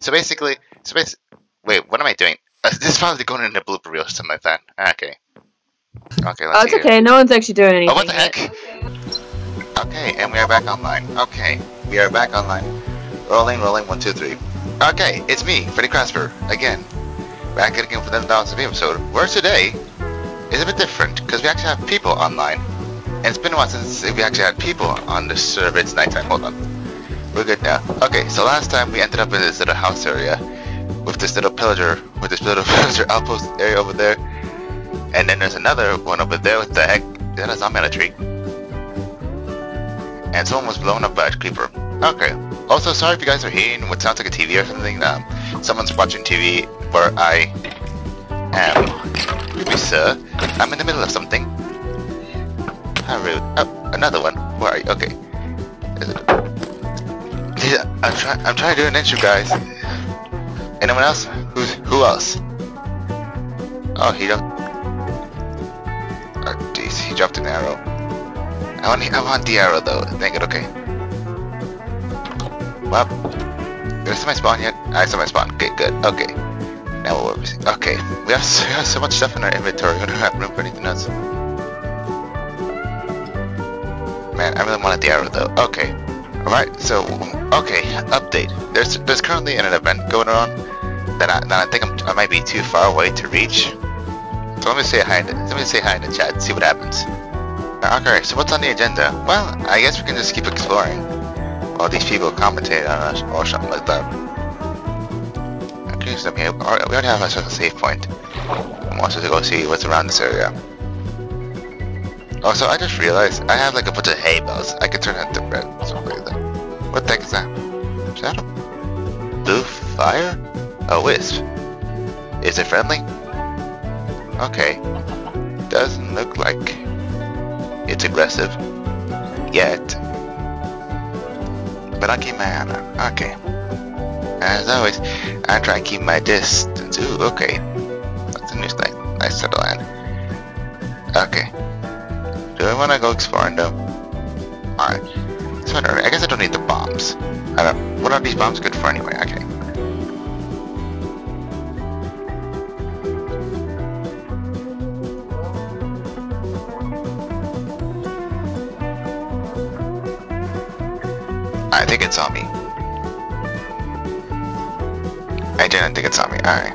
So basically, so basically, wait, what am I doing? Uh, this is probably going into blooper reel or something like that. Okay. Okay, let's Oh, it's okay. No one's actually doing anything. Oh, what the yet. heck? Okay, and we are back online. Okay, we are back online. Rolling, rolling, one, two, three. Okay, it's me, Freddy CraftsBear, again. Back again for another Dollars of episode. Where today is a bit different, because we actually have people online. And it's been a while since we actually had people on the server. It's nighttime, hold on. We're good now. Okay, so last time we ended up in this little house area with this little pillager, with this little pillager outpost area over there. And then there's another one over there. What the heck? Is that a zombie on a tree? And someone was blown up by a creeper. Okay. Also, sorry if you guys are hearing what sounds like a TV or something. Um, someone's watching TV where I am. Excuse me, sir. I'm in the middle of something. How rude. Oh, another one. Where are you? Okay. Is? I'm trying. I'm trying to do an intro, guys. Anyone else? Who's who else? Oh, he don't. Oh, jeez, he dropped an arrow. I want, I want the arrow though. Dang it, okay. Well, did I see my spawn yet? I saw my spawn. Okay, good. Okay. Now what we see? Okay, we have, so, we have so much stuff in our inventory. We don't have room for anything else. Man, I really wanted the arrow though. Okay. Alright, so, okay, update. There's there's currently an event going on that I, that I think I'm, I might be too far away to reach. So let me say hi. Let me say hi in the chat. See what happens. Okay, so what's on the agenda? Well, I guess we can just keep exploring while these people commentate on us or something like that. Okay, so we, have, we already have a safe point. I want us to go see what's around this area. Also, I just realized I have like a bunch of hay bales. I could turn into bread. Something like that. What the heck is that Shadow? blue fire? A wisp. Is it friendly? Okay. Doesn't look like it's aggressive. Yet. But I'll keep my. Okay. As always, I try and keep my distance. Ooh, okay. That's a new nice, nice set of land. Okay. Do I want to go exploring though? Alright. So I, I guess I don't need the bombs. I don't. What are these bombs good for anyway? Okay. I think it's on me. I didn't think it's on me. Alright.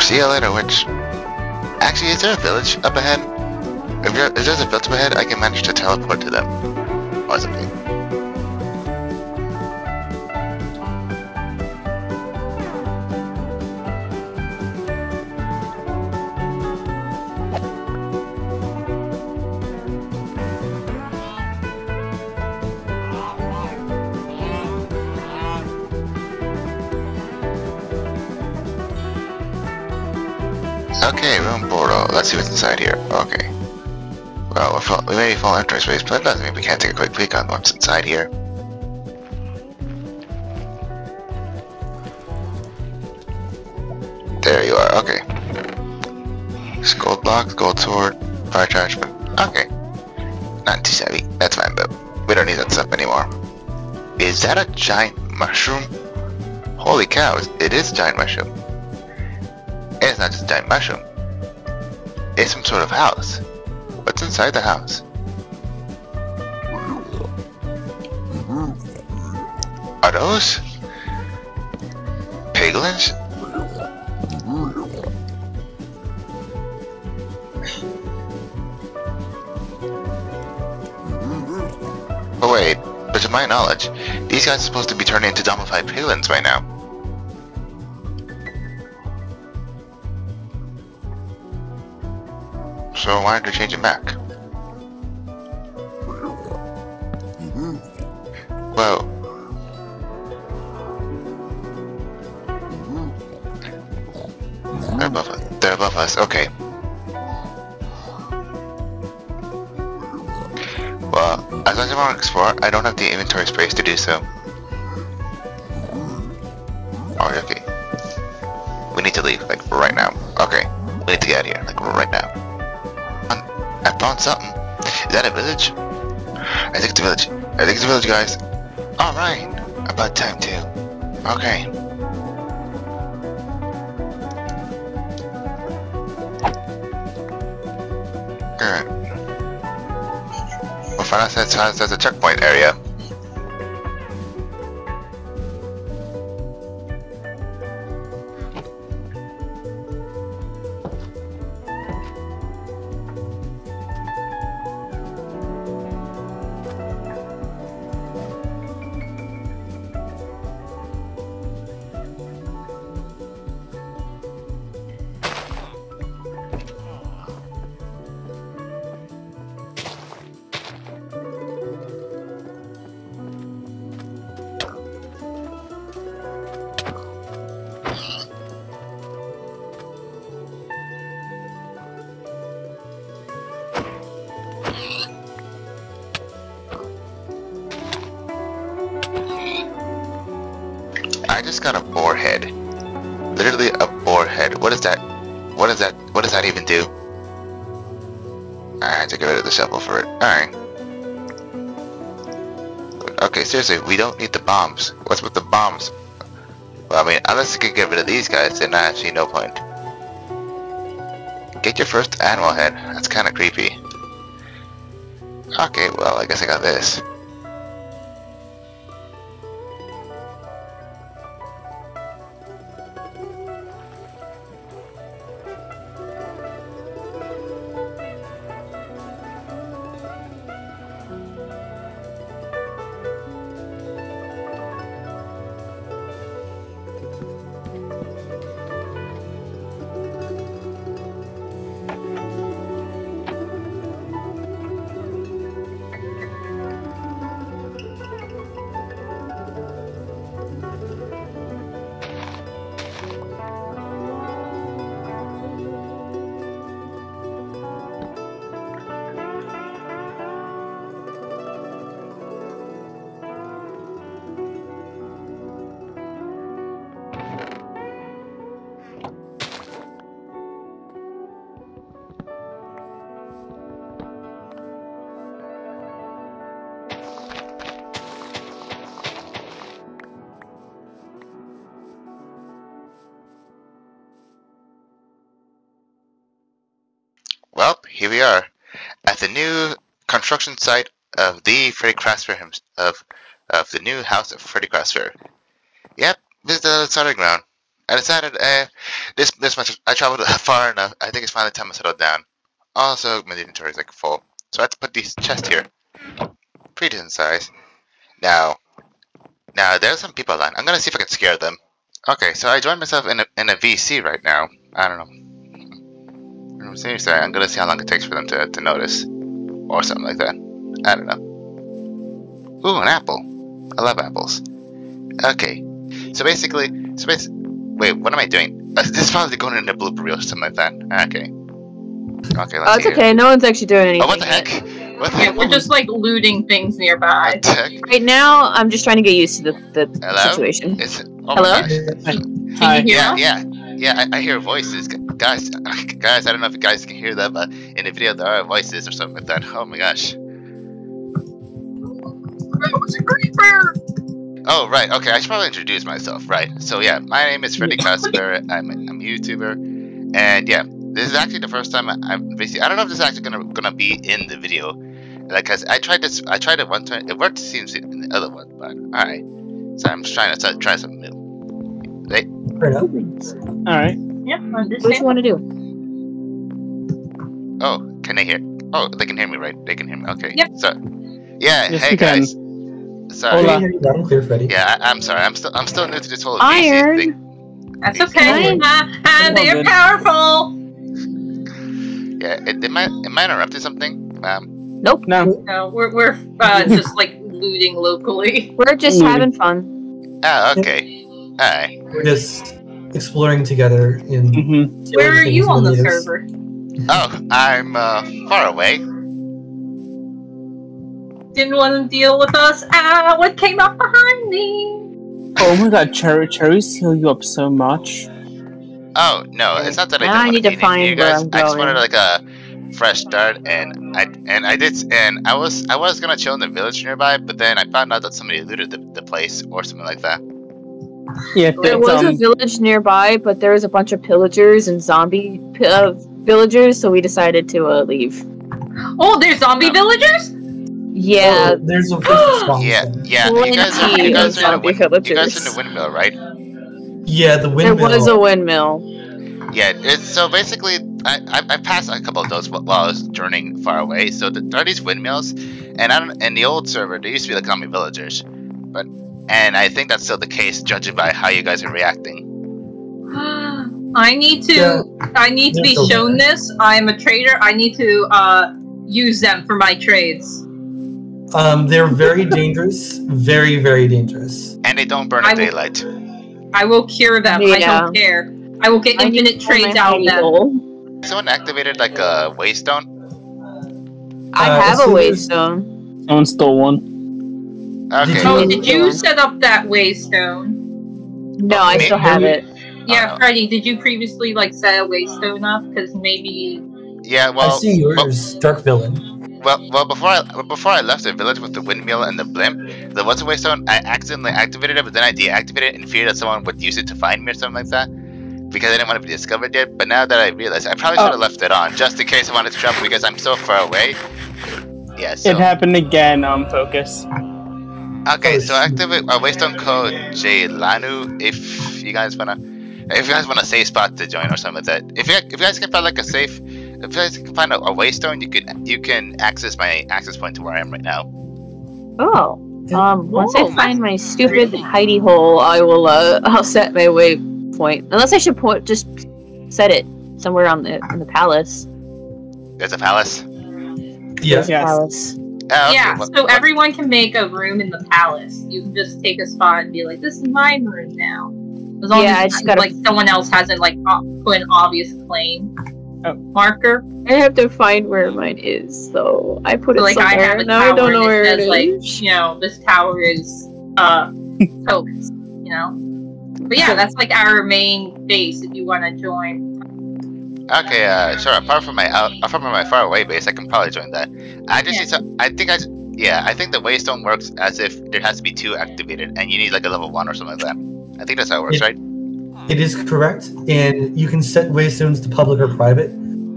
See you later, witch. Actually, is there a village up ahead? If, there, if there's a village up ahead, I can manage to teleport to them. Or something. Okay, room portal. Let's see what's inside here. Okay. Well, fall- we may falling into space, but that doesn't mean we can't take a quick peek on what's inside here. There you are. Okay. It's Gold blocks, gold sword, fire charge, but okay. Not too heavy. That's fine, but we don't need that stuff anymore. Is that a giant mushroom? Holy cows! It is giant mushroom. And it's not just a giant mushroom. It's some sort of house. What's inside the house? Are those piglins? Oh wait, but to my knowledge, these guys are supposed to be turning into zombified piglins by now. So why did they change it back? Whoa. They're above us. They're above us. Okay. Well, as long as I want to explore, I don't have the inventory space to do so. Oh, okay. We need to leave, like, right now. Okay. We need to get out of here, like, right now. I found something. Is that a village? I think it's a village. I think it's a village, guys. Alright. About time, too. Okay. Good. We'll find out a checkpoint area. Just got a boar head. Literally a boar head. What is that? What is that? What does that even do? I had to get rid of the shovel for it. Alright. Okay, seriously, we don't need the bombs. What's with the bombs? Well, I mean, unless you can get rid of these guys, then actually no point. Get your first animal head. That's kind of creepy. Okay, well, I guess I got this. Here we are at the new construction site of the Freddy him- of of the new house of Freddy CraftsBear. Yep, this is the starting ground. I decided uh, this this much. I traveled far enough. I think it's finally time to settle down. Also, my inventory is like full, so I had to put these chests here. Pretty decent size. Now, now there's some people online. I'm gonna see if I can scare them. Okay, so I joined myself in a in a VC right now. I don't know. I'm seriously, I'm gonna see how long it takes for them to, to notice. Or something like that. I don't know. Ooh, an apple. I love apples. Okay. So basically, so basically, wait, what am I doing? Uh, this is probably going in a blooper reel or something like that. Okay. Okay, let's Oh, it's see. okay. No one's actually doing anything. Oh, what the heck? What the Yeah, heck? we're just like looting things nearby. What the heck? Right now, I'm just trying to get used to the, the Hello? situation. It's, oh Hello? my gosh. Can Hi. you hear Yeah, us? yeah, yeah. I, I hear voices, guys. Guys, I don't know if you guys can hear that, but in the video there are voices or something like that. Oh my gosh. Oh right, okay. I should probably introduce myself. Right. So yeah, my name is Freddy CraftsBear. I'm I'm a YouTuber, and yeah, this is actually the first time I, I'm basically. I don't know if this is actually gonna gonna be in the video, like 'cause I tried this. I tried it one time. It worked. Seems in the other one, but all right. So I'm just trying to try, try something new. Right. All right. Yeah, What do you want to do? Oh, can they hear? Oh, they can hear me, right? They can hear me. Okay. Yep. So, yeah. Yes, hey we can. guys. Sorry. Hola. I hear you loud and clear, Freddy. Yeah, I, I'm sorry. I'm still I'm still new to this whole VC Iron. thing. That's okay. Fine. Uh, and All they're good. powerful. Yeah. It, am I am I interrupting something? Um. No. No, we're we're uh, just like looting locally. We're just Ooh. having fun. Oh, okay. Alright. We're just exploring together in. Mm-hmm. Where are you on the Meters. server? Oh, I'm uh, far away. Didn't want to deal with us. Ah, what came up behind me? Oh my god, Cherry, Cherries heal you up so much. Oh no, it's not that I Now didn't I need to to find you where guys. I'm I just going. wanted like a fresh start, and I and I did, and I was I was gonna chill in the village nearby, but then I found out that somebody looted the, the place or something like that. Yeah, There it's, was a um, village nearby, but there was a bunch of pillagers and zombie pi- uh, villagers, so we decided to uh, leave. Oh, there's zombie villagers? Yeah, Oh, there's a place. Yeah, yeah. You guys are, you guys of are in the win- you guys are in the windmill, right? Yeah, the there was a windmill. Yeah. It's so basically, I, I I passed a couple of those while I was journeying far away. So th- there are these windmills, and I don't. In the old server, there used to be like zombie villagers, but and I think that's still the case, judging by how you guys are reacting. I need to Yeah. I need to be They're shown this. I'm a trader. I need to uh use them for my trades. Um, they're very dangerous. Very, very dangerous. And they don't burn I in will- daylight. I will cure them. I don't care. I will get I infinite trades out of them. Someone activated like a waystone. I Uh, have as a soon as- waystone. someone stole one. Okay. Did Oh, you- did you set up that waystone? No, I still have it. Yeah. Freddy, did you previously like set a waystone up? Because maybe Yeah. well. I Well. see well, yours, Dark Villain. Well, well, before I before I left the village with the windmill and the blimp, there was a waystone. I accidentally activated it, but then I deactivated it in fear that someone would use it to find me or something like that, because I didn't want to be discovered yet. But now that I realize, I probably should have Oh. left it on just in case I wanted to travel because I'm so far away. Yeah. So It happened again. Um, focus. Okay, so shoot. activate a waystone code J Lanu if you guys wanna. If you guys want a safe spot to join or something like that, if you if you guys can find like a safe, if you guys can find a, a waystone, you can you can access my access point to where I am right now. Oh. Um, once I find my stupid pretty. hidey hole, I will uh I'll set my waypoint. Unless I should point just set it somewhere on the in the palace. There's a palace. Yeah. Yes. Palace. Oh, yeah. well- So everyone can make a room in the palace. You can just take a spot and be like, "This is my room now." As long Yeah, I as just gotta- like someone else hasn't like put an obvious claim Oh. marker. I have to find where mine is, so I put it So, like I somewhere. have a now tower I don't know where it says is. like, you know, this tower is uh toast. You know. But yeah, that's like our main base. If you want to join. Okay, uh, sure. Apart from my out, apart from my far away base, I can probably join that. I just Yeah. need some. I think I. j- Yeah, I think the waystone works as if there has to be two activated, and you need like a level one or something like that. I think that's how it works, It- right? It is correct, and you can set waystones to public or private,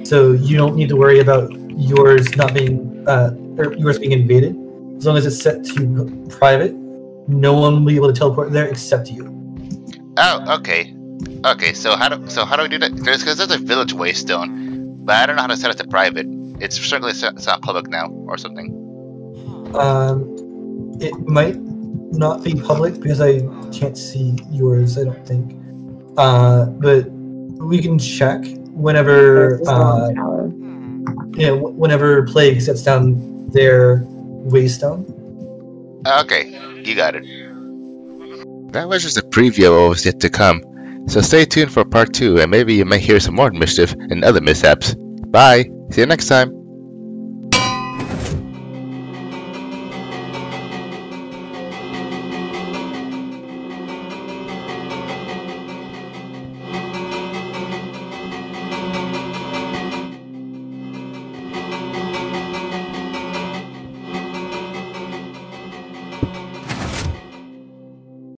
so you don't need to worry about yours not being uh, or yours being invaded. As long as it's set to private, no one will be able to teleport there except you. Oh, okay. Okay, so how do so how do we do that? There's because there's a village waystone, but I don't know how to set it to private. It's certainly set, set on public now or something. Um, it might not be public because I can't see yours. I don't think. Uh, but we can check whenever. There's this Uh, yeah, whenever plague sets down their waystone. Okay, you got it. That was just a preview of what was yet to come. So stay tuned for part two, and maybe you may hear some more mischief and other mishaps. Bye. See you next time.